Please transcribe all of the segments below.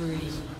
free.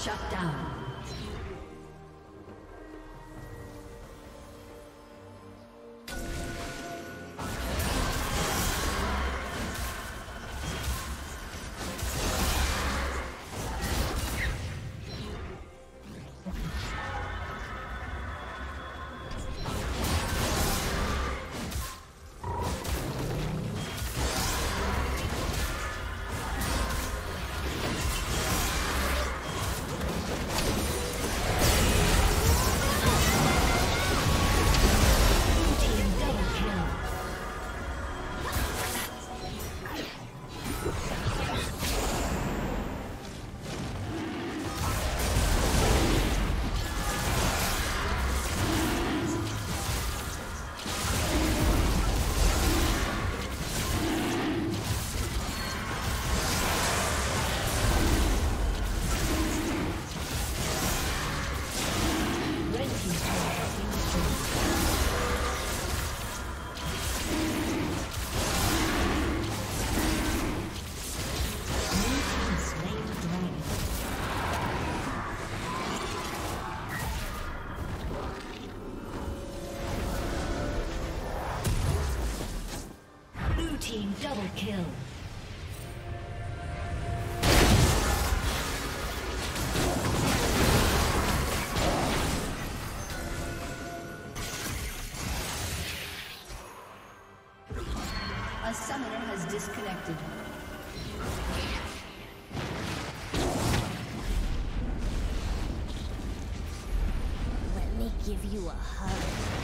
Shut down. Let me give you a hug.